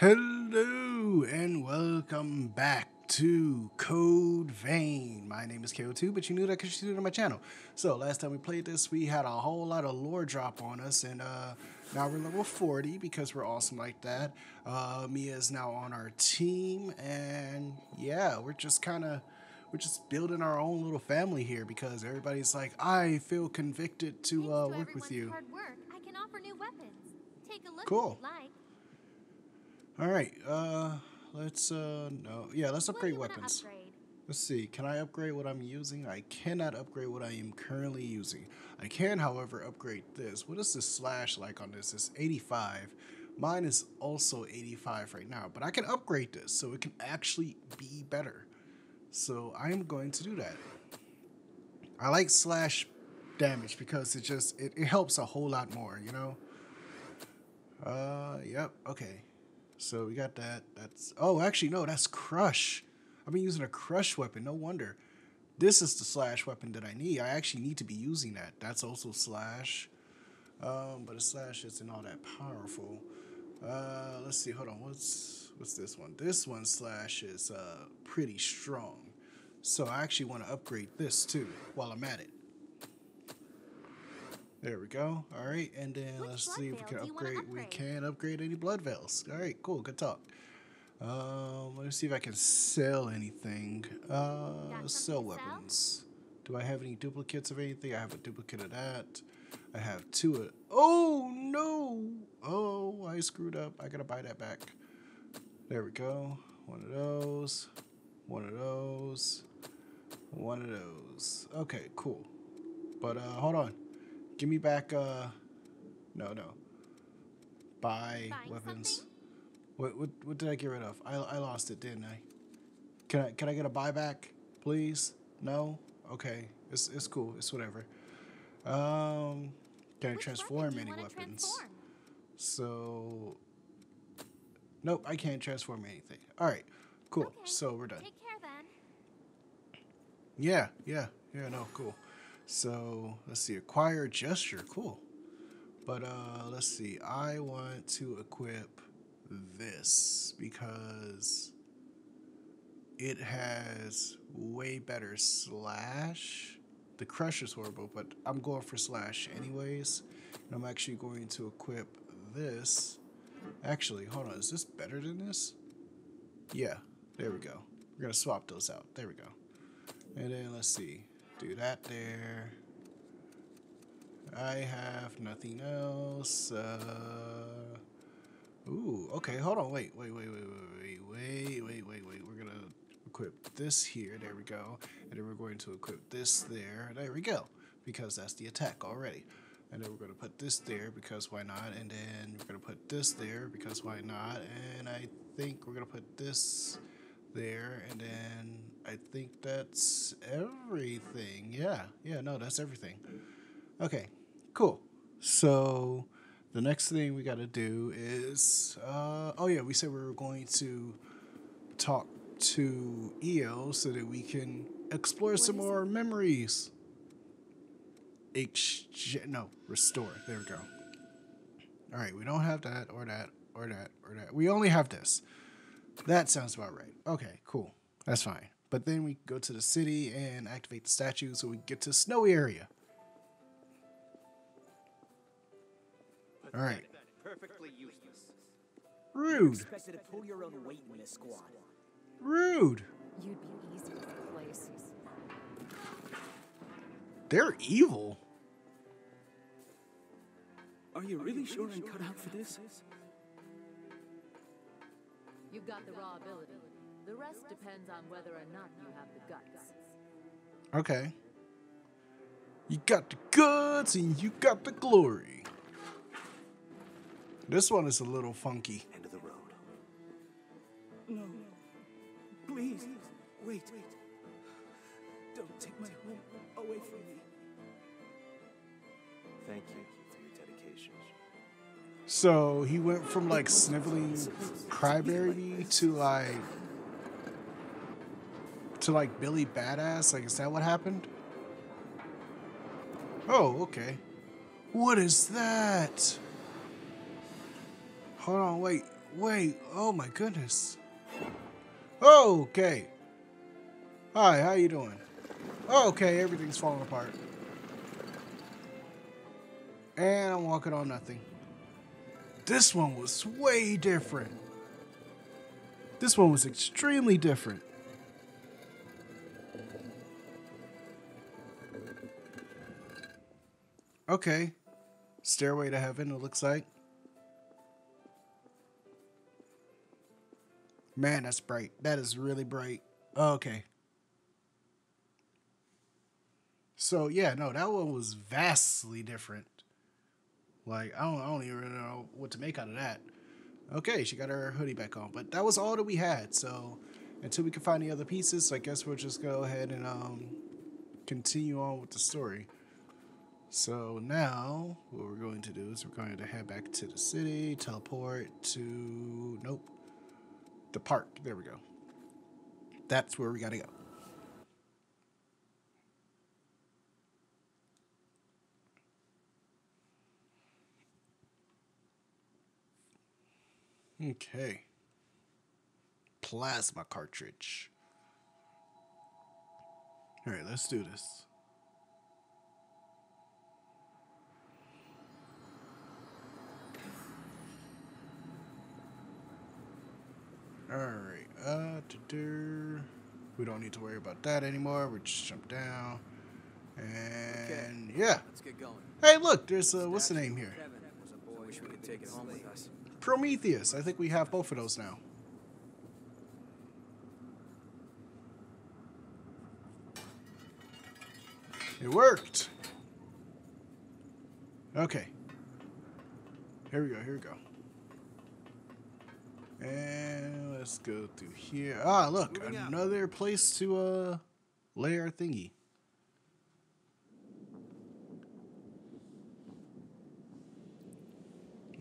Hello and welcome back to Code Vein. My name is KO2, but you knew that because you it on my channel. So last time we played this, we had a whole lot of lore drop on us, and uh, now we're level 40 because we're awesome like that. Uh, Mia is now on our team, and yeah, we're just kind of we're just building our own little family here because everybody's like, I feel convicted to uh, work with you. Work, I can All right, uh, let's uh, no, yeah, let's upgrade weapons. Let's see. Can I upgrade what I'm using? I cannot upgrade what I am currently using. I can, however, upgrade this. What is the slash like on this? It's 85. Mine is also 85 right now, but I can upgrade this so it can actually be better. So I am going to do that. I like slash damage because it just it, it helps a whole lot more, you know? Uh yep, okay. So we got that. That's oh actually no, that's crush. I've been using a crush weapon, no wonder. This is the slash weapon that I need. I actually need to be using that. That's also slash. Um, but a slash isn't all that powerful. Uh, let's see. Hold on. What's what's this one? This one slash is uh, pretty strong. So I actually want to upgrade this too while I'm at it. There we go. All right, and then Which let's see if we can do upgrade. We upgrade? can upgrade any blood veils. All right, cool. Good talk. Um, let me see if I can sell anything. Uh, sell? weapons. Do I have any duplicates of anything? I have a duplicate of that. I have two of. Oh no! Oh, I screwed up. I gotta buy that back. There we go. One of those. One of those. One of those. Okay, cool. But uh, hold on. Give me back. Uh, no, no. Buy Buying weapons. something? What, what what did I get rid of? I, I lost it, didn't I? Can I can I get a buyback, please? No. Okay, it's it's cool. It's whatever. Um, can I transform weapon any weapons? transform? So, nope, I can't transform anything. All right, cool. Okay, So we're done. Take care then. Yeah, yeah, yeah. No, cool. So let's see. Acquire gesture. Cool. But uh, let's see. I want to equip this because it has way better slash. The crush is horrible, but I'm going for slash anyways. And I'm actually going to equip this. Actually, hold on. Is this better than this? Yeah. There we go. We're gonna swap those out. There we go. And then let's see. Do that there. I have nothing else. Uh, ooh, okay, hold on. Wait, wait, wait, wait, wait, wait, wait, wait, wait. We're gonna equip this here. There we go. And then we're going to equip this there. There we go. Because that's the attack already. And then we're going to put this there because why not? And then we're going to put this there because why not? And I think we're going to put this there. And then I think that's everything. Yeah. Yeah, no, that's everything. Okay, cool. So the next thing we got to do is, uh, oh yeah, we said we were going to talk to Io so that we can explore some is more memories. Exchange, no, restore. There we go. All right, we don't have that or that or that or that. We only have this. That sounds about right. Okay, cool. That's fine. But then we go to the city and activate the statue so we get to snowy area. All right. Rude. Expected to pull your own weight in this squad. Rude. You'd be easy to replace. They're evil. Are you really sure I'm cut out for this? You've got the raw ability. The rest depends on whether or not you have the guts. Okay. You got the guts and you got the glory. This one is a little funky. End of the road. No. Please, wait. Don't take my home away from me. Thank you for your dedication. So he went from like sniveling crybaby to like to like Billy Badass. Like, is that what happened? Oh, okay. What is that? Hold on, wait. wait. Oh my goodness. Oh, okay. Hi, how you doing? Okay, everything's falling apart. And I'm walking on nothing. This one was way different. This one was extremely different. Okay. Stairway to heaven, it looks like. Man, that's bright. That is really bright. Okay. So yeah, no, that one was vastly different. Like I don't, I don't even know what to make out of that. Okay, she got her hoodie back on, but that was all that we had. So until we can find the other pieces, I guess we'll just go ahead and um, continue on with the story. So now, what we're going to do is we're going to head back to the city, teleport to nope, the park. There we go. That's where we gotta go. Okay. Plasma cartridge. All right, let's do this. All right. Uh, to we don't need to worry about that anymore. We just jump down, and yeah. Let's get going. Hey, look, there's uh, what's the name here? Kevin was a boy. Wish we could take it home with us. Prometheus. I think we have both of those now. It worked. Okay. Here we go. Here we go. And let's go through here. Ah, look, Moving out. another place to uh lay our thingy.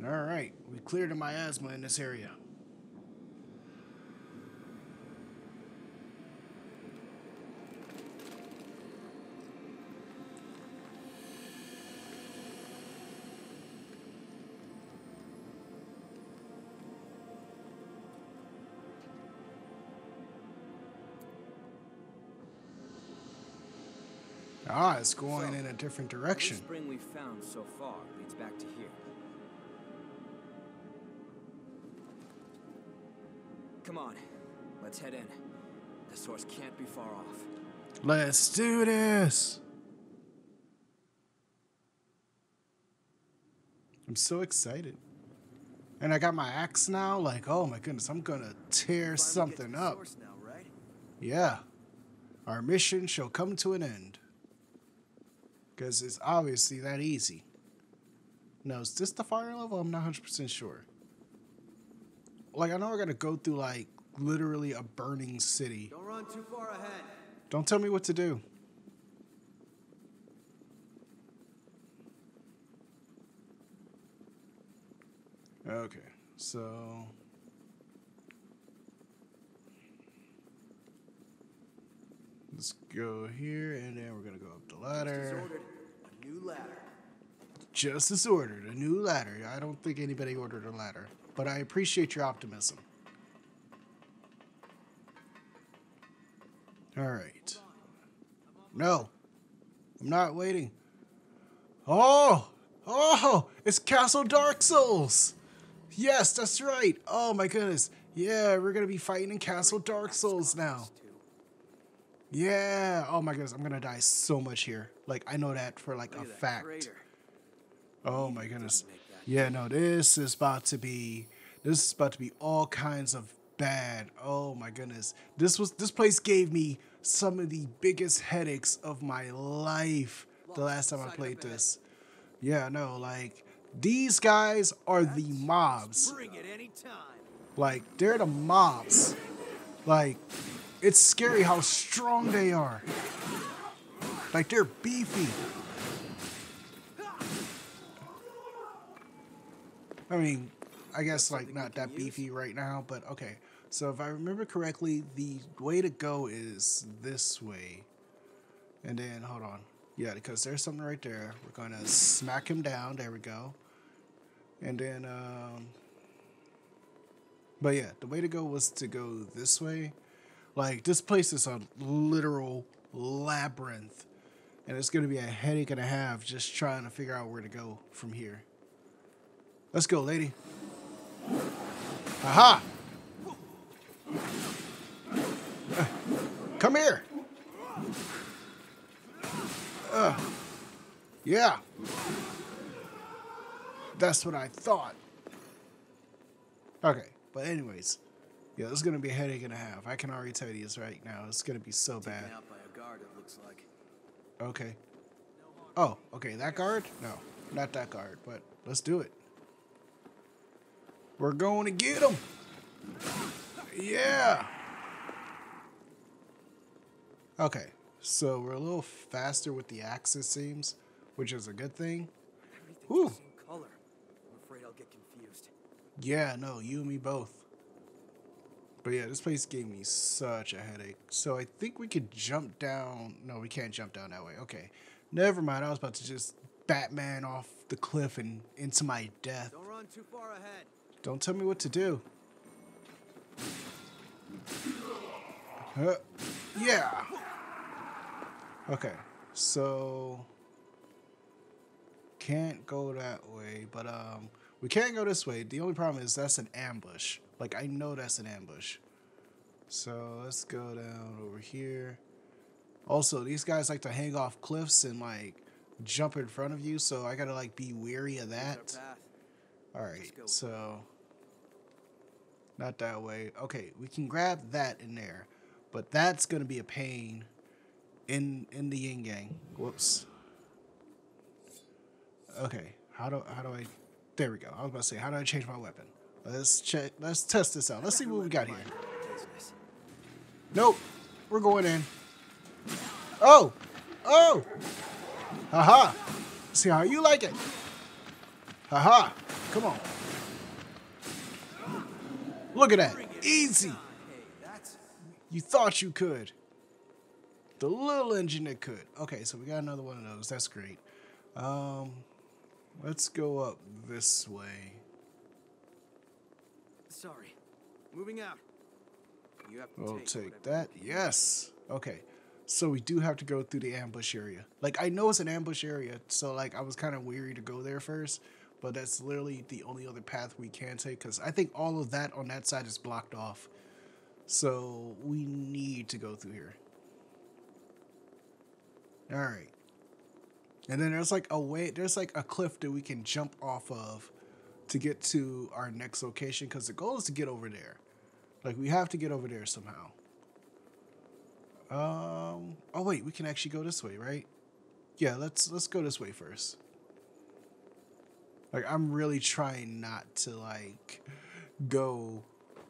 All right, we cleared of miasma in this area. Ah, going So, in a different direction. spring we've found so far leads back to here. Come on, let's head in. The source can't be far off. Let's do this. I'm so excited. And I got my axe now. Like, oh my goodness, I'm gonna tear something up. Now, right? Yeah. Our mission shall come to an end. Because it's obviously that easy. Now, is this the fire level? I'm not 100% sure. Like, I know I gotta go through, like, literally a burning city. Don't run too far ahead. Don't tell me what to do. Okay, so. Let's go here, and then we're gonna go up the ladder. ordered, a new ladder. Just as ordered, a new ladder. I don't think anybody ordered a ladder, but I appreciate your optimism. All right. No, I'm not waiting. Oh, oh, it's Castle Dark Souls. Yes, that's right. Oh my goodness. Yeah, we're gonna be fighting in Castle Dark Souls now. Yeah. Oh my goodness, I'm gonna die so much here. Like I know that for like Look a fact. crater. Oh my goodness. Yeah, no, this is about to be this is about to be all kinds of bad. Oh my goodness. This was this place gave me some of the biggest headaches of my life the last time I played this. Yeah, no, like these guys are the mobs. Bring it anytime. Like they're the mobs. Like it's scary how strong they are. Like they're beefy. I mean, I guess like not that beefy right now, but okay. So if I remember correctly, the way to go is this way. And then hold on. Yeah, because there's something right there. We're gonna smack him down. There we go. And then um But yeah, the way to go was to go this way. Like this place is a literal labyrinth. And it's gonna be a headache and a half just trying to figure out where to go from here. Let's go, lady. Aha! Uh, come here. Uh, yeah. That's what I thought. Okay, but anyways, yeah, this is gonna be a headache and a half. I can already tell you this right now. It's gonna be so bad. Out by a guard, it looks like. Okay. Oh, okay, that guard? No, not that guard, but let's do it. We're going to get him. Yeah. Okay, so we're a little faster with the axe, it seems, which is a good thing. Whew. the same color. I'm afraid I'll get confused. Yeah, no, you and me both. But yeah, this place gave me such a headache. So I think we could jump down. No, we can't jump down that way. Okay. Never mind. I was about to just Batman off the cliff and into my death. Don't run too far ahead. Don't tell me what to do. Uh, yeah. Okay. So can't go that way, but um we can't go this way. The only problem is that's an ambush. Like I know that's an ambush. So let's go down over here. Also, these guys like to hang off cliffs and like jump in front of you, so I gotta like be weary of that. All right, so not that way. Okay, we can grab that in there, but that's gonna be a pain in in the yin yang. Whoops. Okay, how do how do I? There we go. I was about to say, how do I change my weapon? Let's check. Let's test this out. Let's see what we got here. Nope, we're going in. Oh, oh, haha. See how you like it. Haha. Come on. Look at that. Easy. You thought you could. The little engine that could. Okay, so we got another one of those. That's great. Um, let's go up this way. Sorry. Moving out. You have to We'll take, take that. Yes. Okay. So we do have to go through the ambush area. Like I know it's an ambush area, so like I was kind of weary to go there first, but that's literally the only other path we can take cuz I think all of that on that side is blocked off. So we need to go through here. All right. And then there's like a way there's like a cliff that we can jump off of to get to our next location cuz the goal is to get over there. Like we have to get over there somehow. Um. Oh wait, we can actually go this way, right? Yeah. Let's let's go this way first. Like I'm really trying not to like go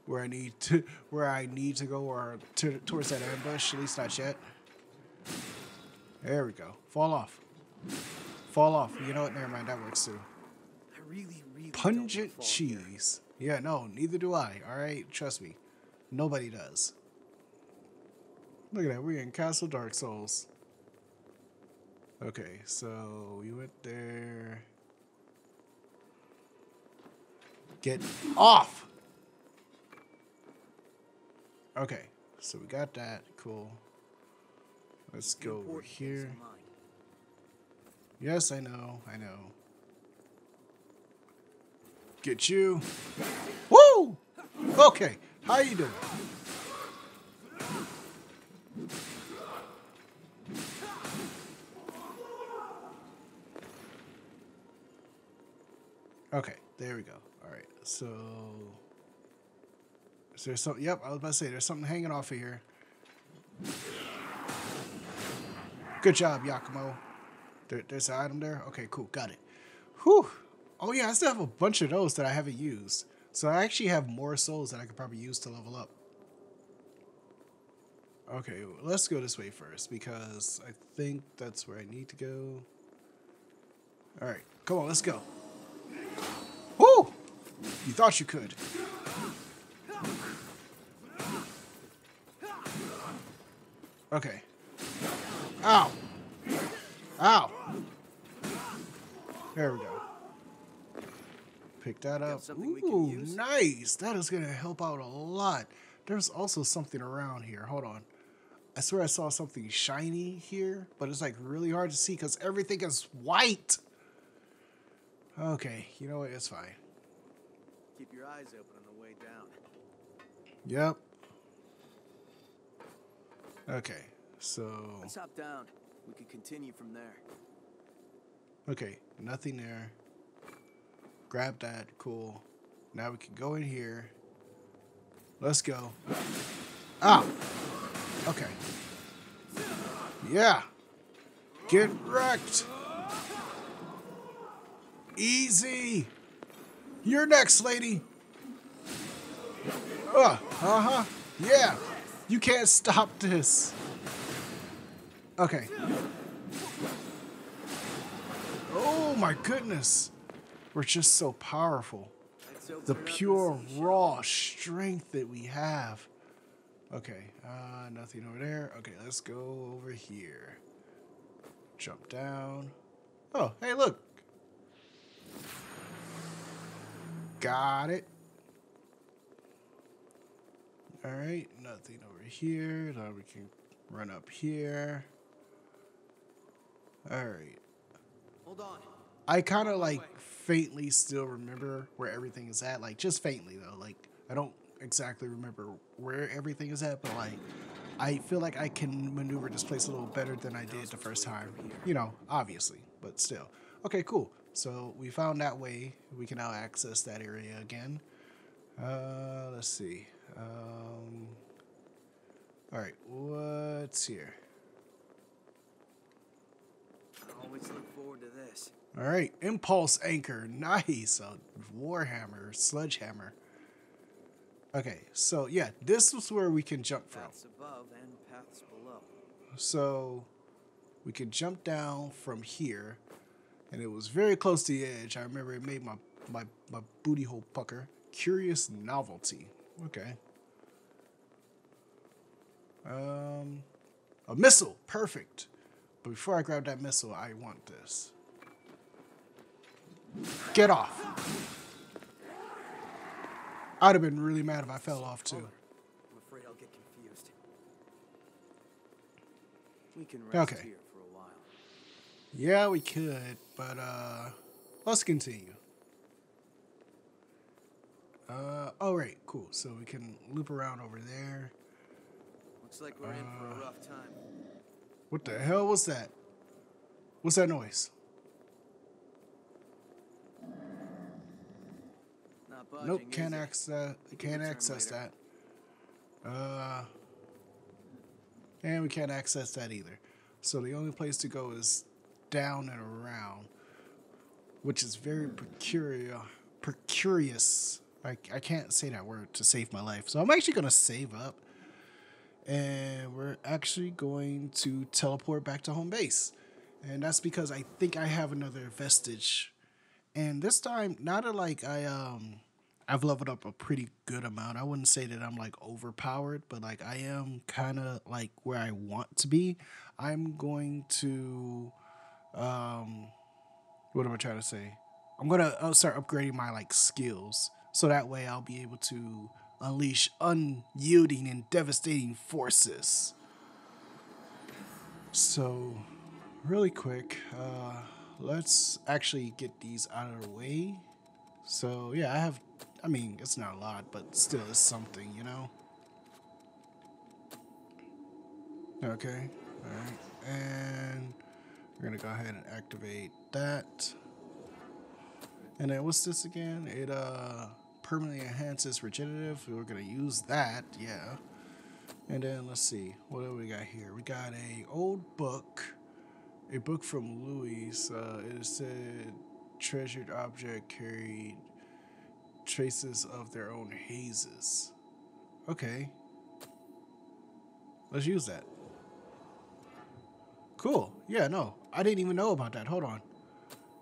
where I need to where I need to go or to, towards that ambush. At least not yet. There we go. Fall off. Fall off. You know what? Never mind. That works too. I really, really Pungent wanna here. cheese. Yeah, no, neither do I. All right, trust me. Nobody does. Look at that. We're in Castle Dark Souls. Okay, so we went there. Get off! Okay, so we got that. Cool. Let's go over here. Yes, I know. I know. Get you. Woo! Okay. How you doing? Okay, there we go. All right. So is there something? Yep, I was about to say there's something hanging off of here. Good job, Yakumo. There, there's an item there? Okay, cool. Got it. Whew. Oh, yeah, I still have a bunch of those that I haven't used. So I actually have more souls that I could probably use to level up. Okay, let's go this way first because I think that's where I need to go. All right, come on, let's go. Woo! You thought you could. Okay. Ow! Ow! There we go. Pick that up. something we can Ooh, nice. That is gonna help out a lot. There's also something around here. Hold on. I swear I saw something shiny here, but it's like really hard to see because everything is white. Okay, you know what? It's fine. Keep your eyes open on the way down. Yep. Okay, so Let's hop down. We can continue from there. okay, nothing there. Grab that. Cool. Now we can go in here. Let's go. Ah. Okay. Yeah. Get wrecked. Easy. You're next, lady. Uh, uh-huh. Yeah. You can't stop this. Okay. Oh my goodness. We're just so powerful. The her up and pure raw strength that we have. Okay, uh, nothing over there. Okay, let's go over here. Jump down. Oh, hey, look. Got it. All right, nothing over here. Now we can run up here. All right. Hold on. I kind of like faintly still remember where everything is at. Like just faintly though. Like I don't exactly remember where everything is at, but like I feel like I can maneuver this place a little better than I did the first time. You know, obviously, but still. Okay, cool. So we found that way. We can now access that area again. Uh, let's see. Um, all right, what's here? I always look forward to this. All right, impulse anchor, nice. A warhammer, sledgehammer. Okay, so yeah, this is where we can jump from. Paths above and paths below. So we could jump down from here, and it was very close to the edge. I remember it made my my my booty hole pucker. Curious novelty. Okay. Um, a mistle, perfect. But before I grab that mistle, I want this. Get off. I'd have been really mad if I fell off too. I'm afraid I'll get confused. We can rest Okay. here for a while. Yeah, we could, but uh let's continue. Uh oh right, cool. So we can loop around over there. Looks like we're in for Uh. a rough time. What the hell was that? What's that noise? Not budging, Nope, can't access can't access that. Uh and we can't access that either. So the only place to go is down and around, which is very peculiar precurious. I, I can't say that word to save my life. So I'm actually gonna save up and we're actually going to teleport back to home base. And that's because I think I have another vestige. And this time, now that like I um I've leveled up a pretty good amount. I wouldn't say that I'm like overpowered, but like I am kind of like where I want to be. I'm going to um what am I trying to say? I'm gonna uh, start upgrading my like skills, so that way I'll be able to unleash unyielding and devastating forces. So, really quick, uh, let's actually get these out of the way. So yeah, I have. I mean, it's not a lot, but still, it's something, you know. Okay, all right, and we're gonna go ahead and activate that. And then what's this again? It uh permanently enhances regenerative. We're gonna use that, yeah. And then let's see, what do we got here? We got a old book, a book from Louis. Uh, it said treasured object carried traces of their own hazes. Okay, let's use that. Cool. Yeah, no, I didn't even know about that. Hold on.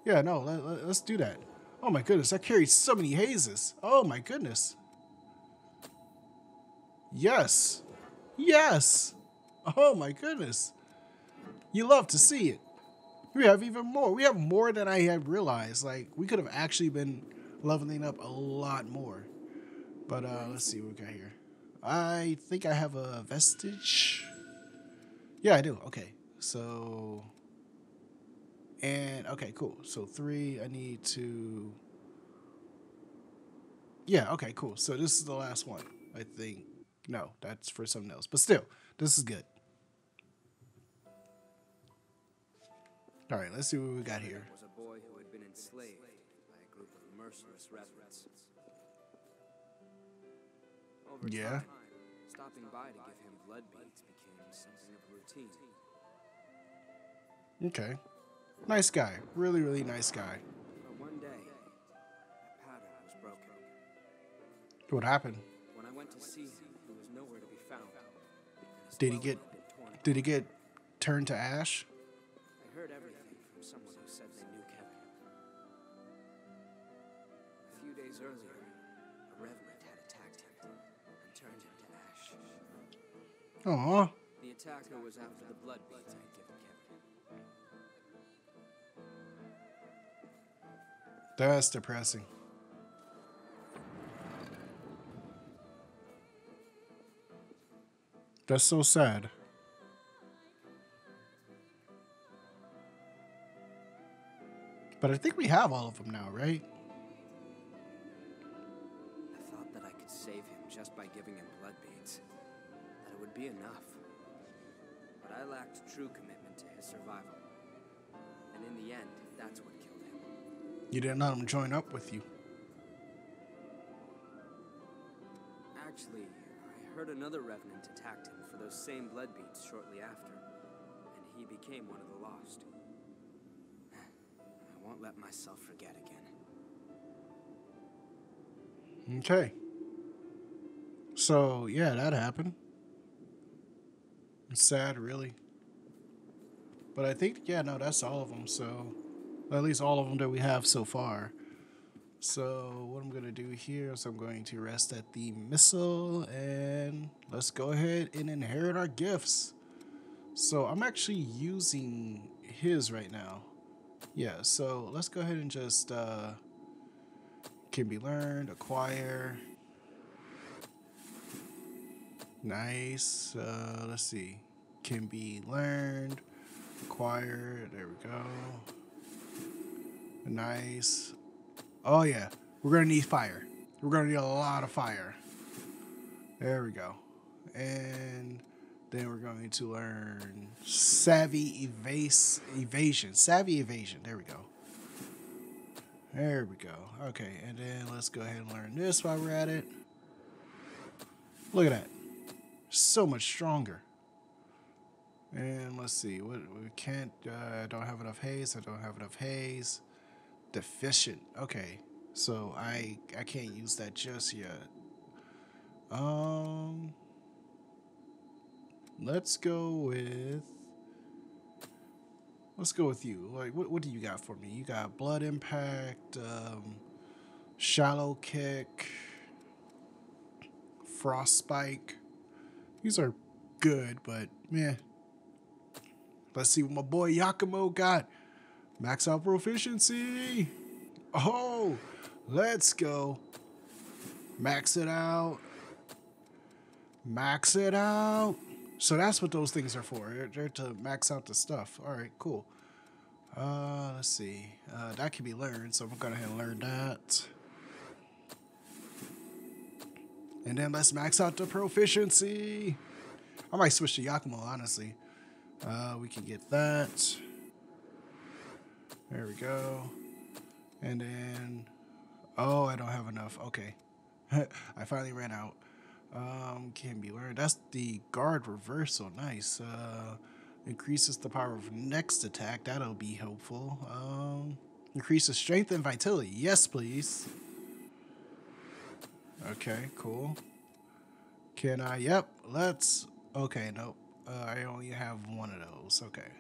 Yeah, no, let, let, us do that. Oh my goodness, I carried so many hazes. Oh my goodness. Yes. Yes. Oh my goodness. You love to see it. We have even more. We have more than I had realized. Like, we could have actually been leveling up a lot more. But uh, let's see what we got here. I think I have a vestige. Yeah, I do. Okay, so and okay, cool. So three, I need to. Yeah. Okay. Cool. So this is the last one. I think. No, that's for something else. But still, this is good. All right. Let's see what we got here. was a boy who had been enslaved by a group of merciless. Over Yeah. time, stopping by to give him blood beads became something of routine. Okay. Nice guy. Really, really nice guy. But one day, that pattern was broken. What happened? When I went to see him, he was nowhere to be found. Did he get- had been torn Did he get turned to ash? I heard everything Aw. The attacker was after the blood beads I'd given Kevin. That's depressing. That's so sad. But I think we have all of them now, right? I thought that I could save him just by giving him be enough. But I lacked true commitment to his survival. And in the end, that's what killed him. You didn't let them join up with you. Actually, I heard another revenant attacked him for those same blood beads shortly after, and he became one of the lost. I won't let myself forget again. Okay. So, yeah, that happened. Sad, really. But I think, yeah, no, that's all of them. So, at least all of them that we have so far. So, what I'm going to do here is I'm going to rest at the mistle and let's go ahead and inherit our gifts. So, I'm actually using his right now. Yeah, so let's go ahead and just uh, can be learned, acquire. Nice. Uh, let's see. Can be learned, acquired. There we go. Nice. Oh yeah, we're gonna need fire. We're gonna need a lot of fire. There we go. And then we're going to learn savvy evase evasion. Savvy evasion. There we go. There we go. Okay, and then let's go ahead and learn this while we're at it. Look at that. So much stronger. And let's see. What we can't uh, I don't have enough haze. I don't have enough haze. Deficient. Okay. So I I can't use that just yet. Um Let's go with Let's go with you. Like, what, what do you got for me? You got blood impact, um, shallow kick, frost spike. These are good, but meh. Let's see what my boy Yakumo got. Max out proficiency. Oh, let's go. Max it out. Max it out. So that's what those things are for. They're, to max out the stuff. All right, cool. Uh, let's see. Uh, that can be learned, so I'm gonna go ahead and learn that. And then let's max out the proficiency. I might switch to Yakumo, honestly. Uh, we can get that. There we go. And then, oh, I don't have enough. Okay. I finally ran out. Um, can be learned. That's the guard reversal. Nice. Uh, increases the power of next attack. That'll be helpful. Um, increases strength and vitality. Yes, please. Okay, cool. Can I? Yep. Let's. Okay, nope. Uh, I only have one of those. Okay.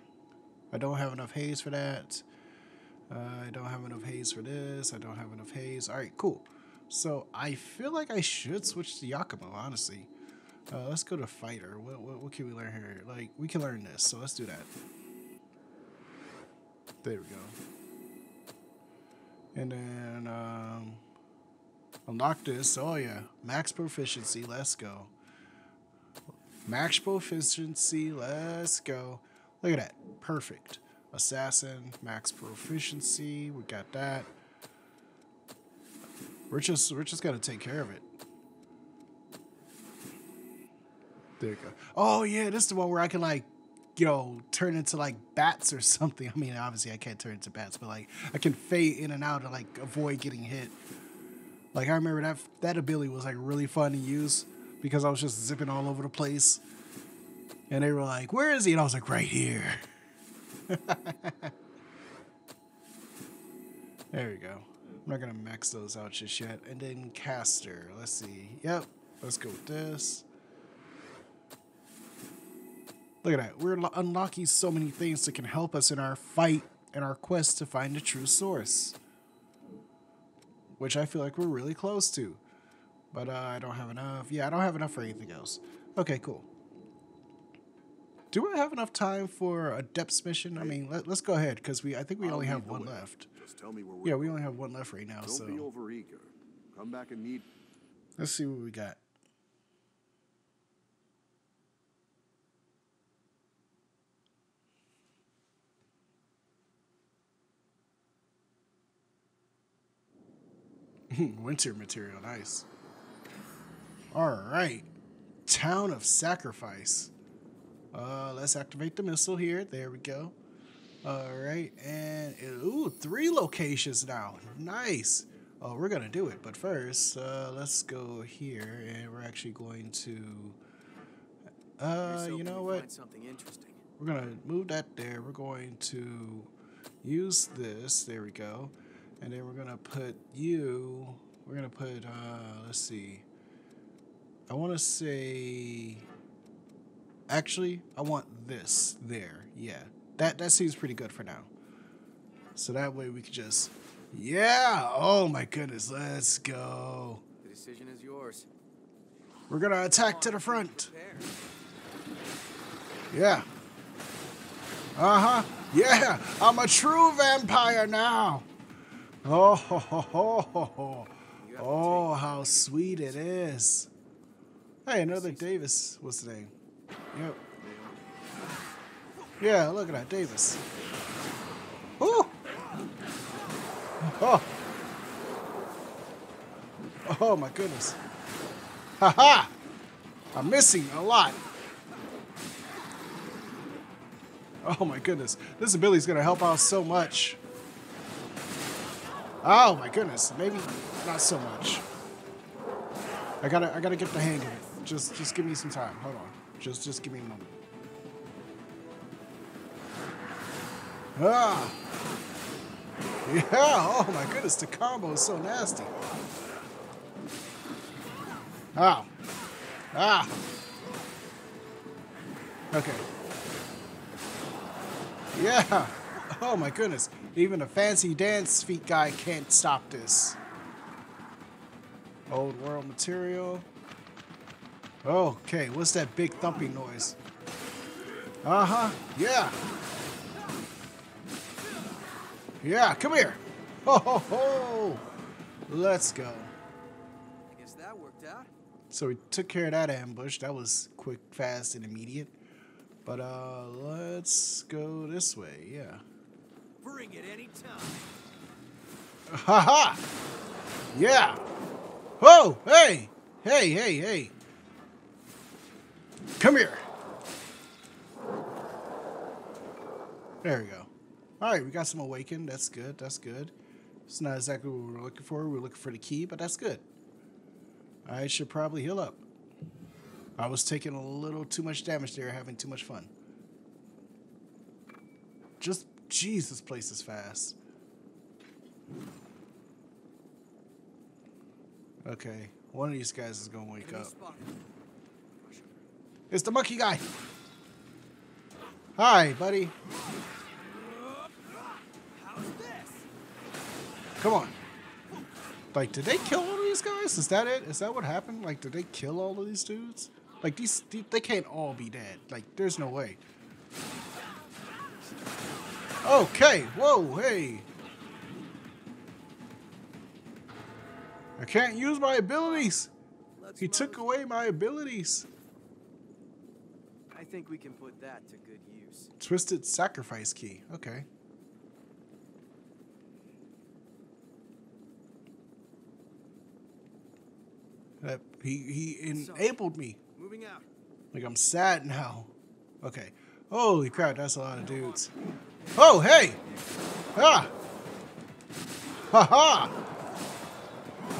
I don't have enough haze for that. Uh, I don't have enough haze for this. I don't have enough haze. All right, cool. So I feel like I should switch to Yakumo, honestly. Uh, let's go to fighter. What, what, what can we learn here? Like, we can learn this, so let's do that. There we go. And then, um, Unlock this. Oh yeah. Max proficiency. Let's go. Max proficiency. Let's go. Look at that. Perfect. Assassin. Max proficiency. We got that. We're just we're just gonna take care of it. There you go. Oh yeah, this is the one where I can like, you know, turn into like bats or something. I mean, obviously I can't turn into bats, but like I can fade in and out to like avoid getting hit. Like I remember that that ability was like really fun to use because I was just zipping all over the place. And they were like, "Where is he?" And I was like, "Right here." there we go. I'm not gonna max those out just yet. And then caster. Let's see. Yep. Let's go with this. Look at that. We're unlocking so many things that can help us in our fight and our quest to find the true source. Which I feel like we're really close to. But uh, I don't have enough. Yeah, I don't have enough for anything else. Okay, cool. Do I have enough time for a depths mission? I mean, let, us go ahead because we. I think we I'll only have one way. left. Just tell me where we're Yeah, we going. only have one left right now. Don't so be overeager. Come back and need. let's see what we got. Winter material, nice. All right, Town of Sacrifice. Uh, let's activate the mistle here. There we go. All right, and ooh, three locations now. Nice. Oh, we're gonna do it, but first, uh, let's go here, and we're actually going to. Uh, you know what? Something interesting. We're gonna move that there. We're going to use this. There we go. And then we're gonna put you. We're gonna put. Uh, let's see. I want to say. Actually, I want this there. Yeah, that that seems pretty good for now. So that way we could just. Yeah. Oh my goodness. Let's go. The decision is yours. We're gonna attack to the front. Yeah. Uh huh. Yeah. I'm a true vampire now. Oh, ho, ho, ho, ho, ho. You have to oh, how sweet it is. Hey, another Davis. What's the name? Yep. Yeah, look at that, Davis. Ooh. Oh. Oh my goodness. Ha ha. I'm missing a lot. Oh my goodness. This ability's gonna help out so much. Oh my goodness. Maybe not so much. I gotta I gotta get the hang of it. Just just give me some time. Hold on. Just just give me a moment. Ah. Yeah, oh my goodness, the combo is so nasty. Ow. Ah. Okay. Yeah. Oh my goodness. Even a fancy dance feet guy can't stop this. Old world material. Okay, what's that big thumping noise? Uh huh. Yeah. Yeah, come here. Ho ho ho. Let's go. I guess that worked out. So we took care of that ambush. That was quick, fast, and immediate. But uh let's go this way, yeah. Bring it anytime. Ha ha! Yeah! Whoa! Hey! Hey, hey, hey! Come here! There we go. Alright, we got some awakened. That's good. That's good. It's not exactly what we were looking for. We were looking for the key, but that's good. I should probably heal up. I was taking a little too much damage there, having too much fun. Just, jeez, this place is fast. Okay, one of these guys is gonna wake up. It's the monkey guy. Hi, buddy. Come on. Like, did they kill all of these guys? Is that it? Is that what happened? Like, did they kill all of these dudes? Like, these, they can't all be dead. Like, there's no way. Okay. Whoa. Hey. I can't use my abilities. He took away my abilities. I think we can put that to good use. Twisted sacrifice key. Okay. That he he enabled me. Moving out. Like I'm sad now. Okay. Holy crap, that's a lot of dudes. Oh, hey! Ah! Ha ha!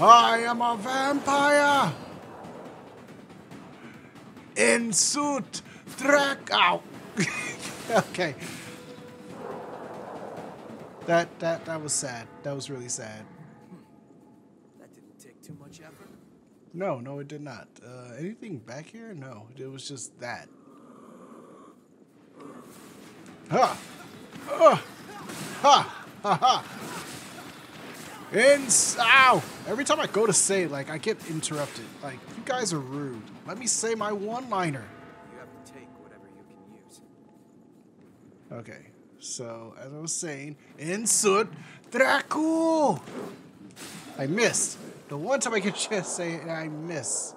I am a vampire! In suit, track out! okay. That that that was sad. That was really sad. That didn't take too much effort. No, no, it did not. Uh, anything back here? No, it was just that. Ha! Ha! Ha ha! Ins- Ow! Every time I go to say like, I get interrupted. Like, you guys are rude. Let me say my one-liner. You have to take whatever you can use. Okay, so, as I was saying, Insut Dracul! I missed. The one time I get a chance to say it, I miss.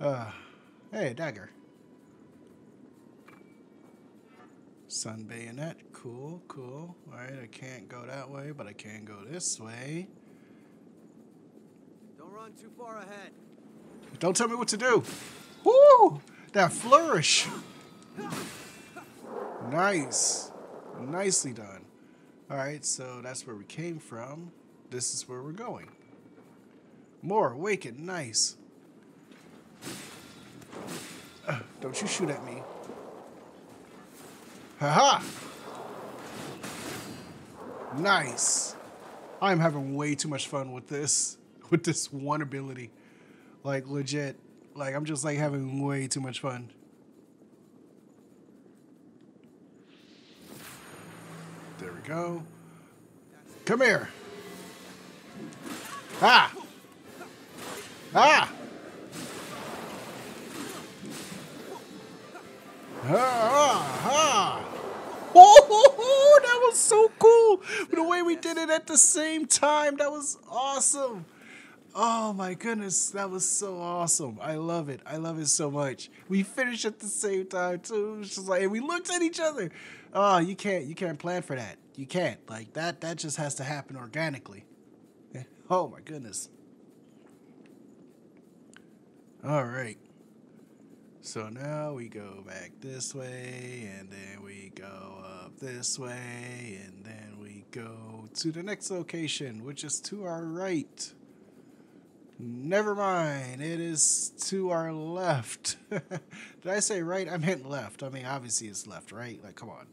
Uh, hey, dagger. Sun bayonet, cool, cool. All right, I can't go that way, but I can go this way. Don't run too far ahead. Don't tell me what to do. Woo! That flourish. Nice. Nicely done. All right, so that's where we came from. This is where we're going. More awaken. Nice. Uh, don't you shoot at me. Haha. Nice. I'm having way too much fun with this. With this one ability. Like legit. Like I'm just like having way too much fun. There we go. Come here. Ah. Ah. Ah, ah, ah. Oh, that was so cool. The way we did it at the same time, that was awesome. Oh my goodness, that was so awesome. I love it. I love it so much. We finished at the same time too. It was just like we looked at each other. Oh, you can't you can't plan for that. You can't. Like that that just has to happen organically. Oh my goodness. All right. So now we go back this way, and then we go up this way, and then we go to the next location, which is to our right. Never mind, it is to our left. Did I say right? I meant left. I mean, obviously it's left, right? Like, come on.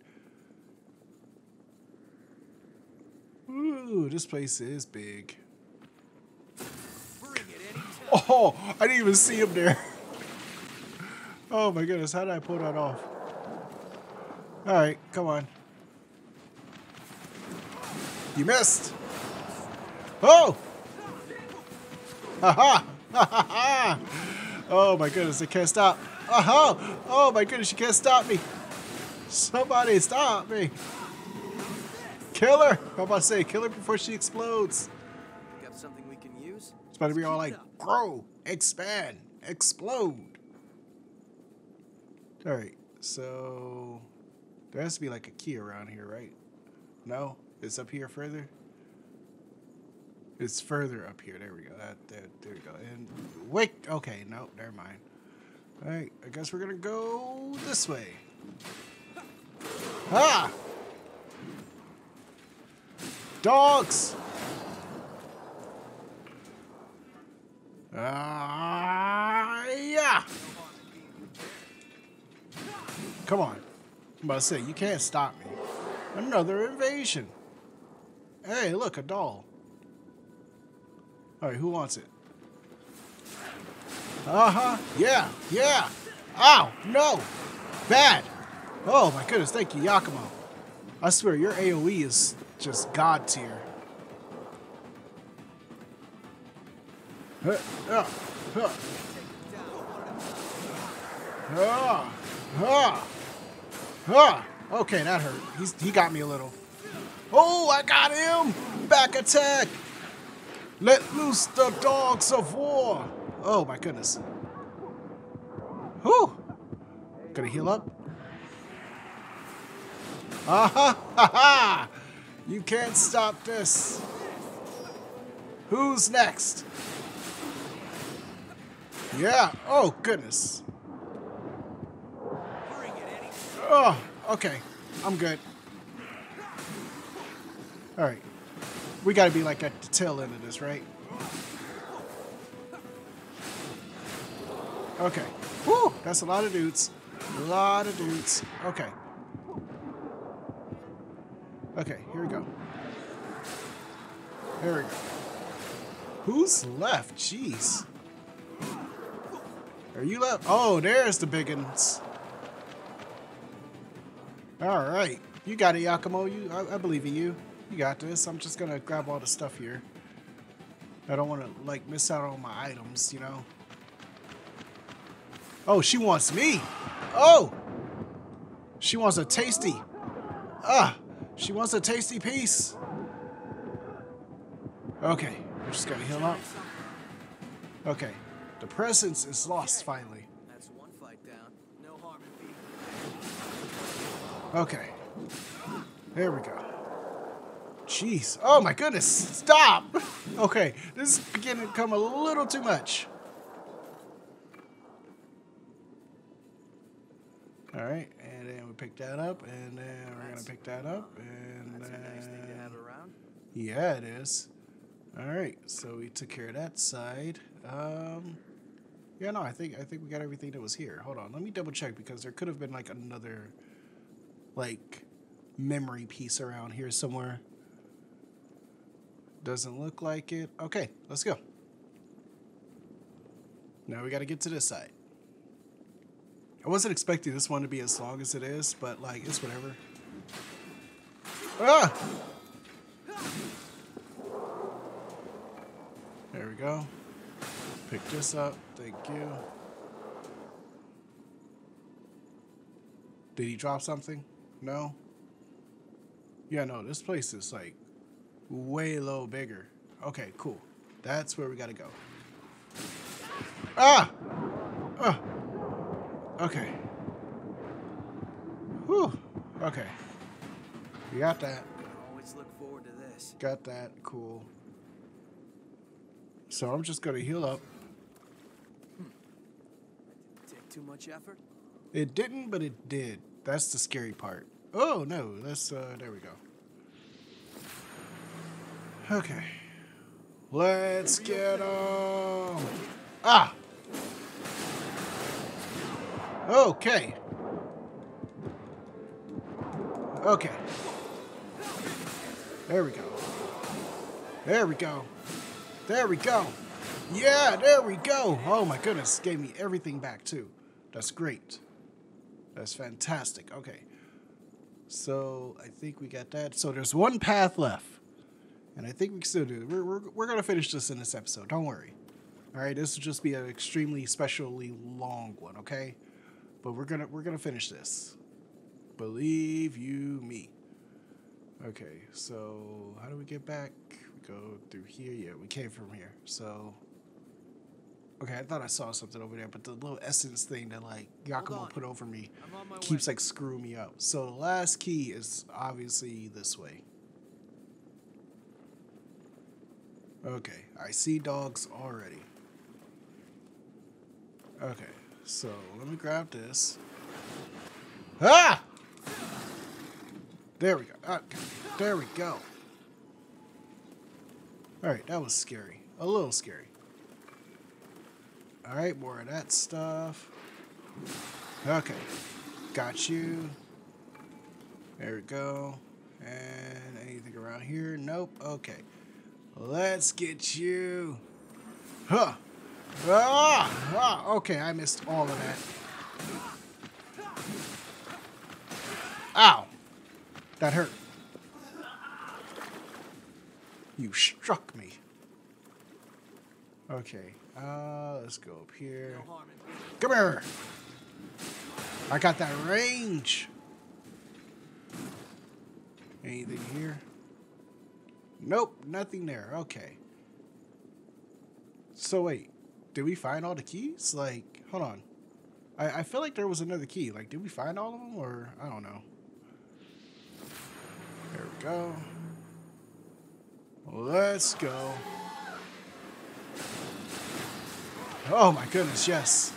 Ooh, this place is big. Bring it. Oh, I didn't even see him there. Oh my goodness, how did I pull that off? All right, come on. You missed. Oh! Ha ha! Ha ha ha! Oh my goodness, I can't stop. Oh, oh my goodness, you can't stop me. Somebody stop me. Kill her. I'm about to say, kill her before she explodes. Got something we can use? It's about to be all like grow, expand, explode. All right, so there has to be like a key around here, right? No, it's up here further. It's further up here. There we go. That, that there we go. And wait. Okay, no, never mind. All right, I guess we're gonna go this way. Ah! Dogs! Ah, yeah. Come on. I'm about to say, you can't stop me. Another invasion. Hey, look, a doll. All right, who wants it? Uh huh. Yeah, yeah. Ow, no. Bad. Oh my goodness, thank you, Yakumo. I swear, your AoE is just god tier. Huh, uh, huh. Ah, ah, ah. Okay, that hurt. He's, he got me a little. Oh, I got him! Back attack! Let loose the dogs of war. Oh my goodness. Whew. Gonna heal up. Ah ha ha! You can't stop this. Who's next? Yeah. Oh goodness. Oh, okay. I'm good. All right. We got to be like at the tail end of this, right? Okay. Whew, that's a lot of dudes. A lot of dudes. Okay. Okay, here we go. Here we go. Who's left? Jeez. Are you left? Oh, there's the big uns. All right. You got it, Yakumo. You, I, I believe in you. You got this. I'm just going to grab all the stuff here. I don't want to, like, miss out on my items, you know? Oh, she wants me. Oh! She wants a tasty. Ah! She wants a tasty piece. Okay. We're just going to heal up. Okay. The presence is lost, finally. That's one fight down. No harm in being. Okay. There we go. Jeez. Oh my goodness. Stop. Okay. This is beginning to come a little too much. All right. And then we pick that up. And then we're going to pick that up. And That's a nice thing to have around. Yeah, it is. All right. So we took care of that side. Um... Yeah, no, I think I think we got everything that was here. Hold on, let me double check because there could have been like another like memory piece around here somewhere. Doesn't look like it. Okay, let's go. Now we got to get to this side. I wasn't expecting this one to be as long as it is, but like it's whatever. Ah! There we go. Pick this up. Thank you. Did he drop something? No? Yeah, no, this place is like way low bigger. Okay, cool. That's where we gotta go. Ah! Ah! Okay. Whew. Okay. We got that. Always look forward to this. Got that. Cool. So I'm just gonna heal up. Take too much effort? It didn't, but it did. That's the scary part. Oh no, that's uh there we go. Okay. Let's get on. Ah. Okay. Okay. There we go. There we go. There we go. Yeah, there we go. Oh my goodness, gave me everything back too. That's great. That's fantastic. Okay. So I think we got that. So there's one path left. And I think we can still do it. We're, we're, we're going to finish this in this episode. Don't worry. All right. This will just be an extremely specially long one. Okay. But we're going to, we're going to finish this. Believe you me. Okay. So how do we get back? We go through here. Yeah, we came from here. So Okay, I thought I saw something over there, but the little essence thing that like Yakumo put over me I'm on my keeps way. like screwing me up. So the last key is obviously this way. Okay, I see dogs already. Okay, so let me grab this. Ah! There we go. Okay, there we go. All right, that was scary. A little scary. All right, more of that stuff. Okay, got you. There we go. And anything around here? Nope. Okay, let's get you. Huh. Ah, ah, okay, I missed all of that. Ow. That hurt. You struck me. Okay, uh, let's go up here. Come here. I got that range. Anything here? Nope, nothing there. Okay. So wait, did we find all the keys? Like, hold on. I, I feel like there was another key. Like, did we find all of them, or I don't know. There we go. Let's go. Oh my goodness, yes.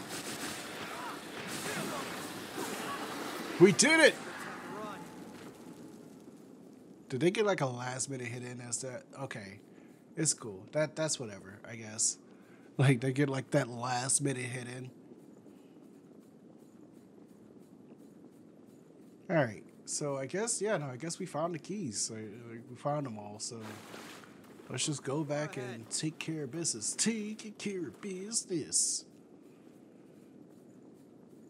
We did it! Did they get like a last minute hit in as that? Okay. It's cool. That that's whatever, I guess. Like they get like that last minute hit in. Alright. So I guess yeah, no, I guess we found the keys. Like, we found them all, so let's just go back and take care of business. Take care of business.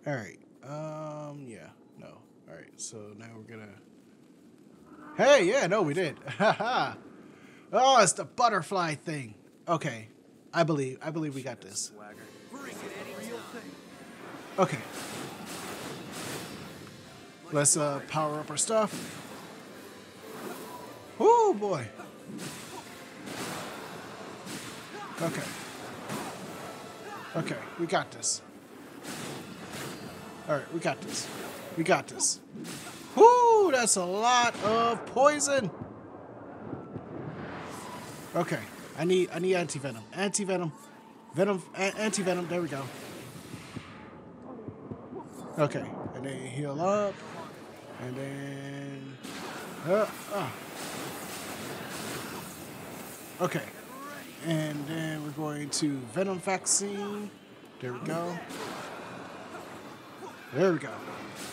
Alright. Um yeah, no. Alright, so now we're gonna Hey, yeah, no, we did. Haha. oh, it's the butterfly thing. Okay. I believe I believe we got this. Okay. Let's uh power up our stuff. Oh boy. Okay. Okay, we got this. Alright, we got this. We got this. Whoo, that's a lot of poison. Okay, I need I need anti venom. Anti venom, venom, anti venom. There we go. Okay, and then heal up, and then uh, uh. Okay, and then we're going to venom vaccine. There we go. There we go.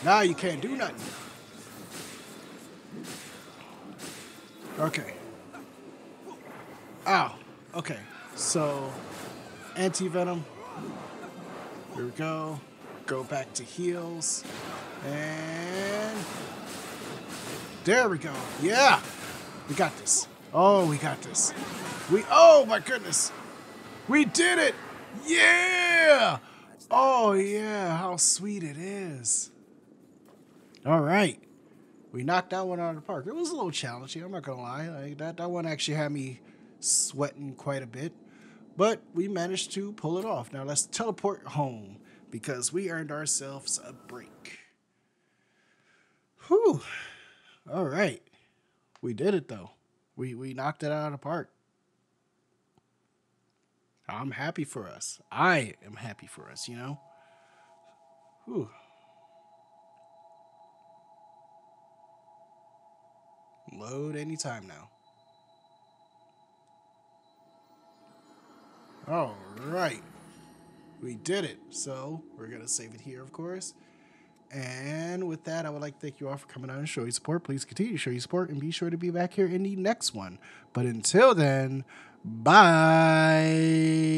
Now you can't do nothing. Okay. Ow. Okay. So, anti venom. Here we go. Go back to heals. And. There we go. Yeah. We got this. Oh, we got this. We. Oh, my goodness. We did it. Yeah. Oh, yeah. How sweet it is. All right we knocked that one out of the park. It was a little challenging. I'm not gonna lie. Like that that one actually had me sweating quite a bit, but we managed to pull it off. Now let's teleport home because we earned ourselves a break. Whew. All right, we did it though. We we knocked it out of the park. I'm happy for us. I am happy for us. You know. Whew. Load anytime now. All right. We did it. So we're going to save it here, of course. And with that, I would like to thank you all for coming out and showing support. Please continue to show your support and be sure to be back here in the next one. But until then, bye.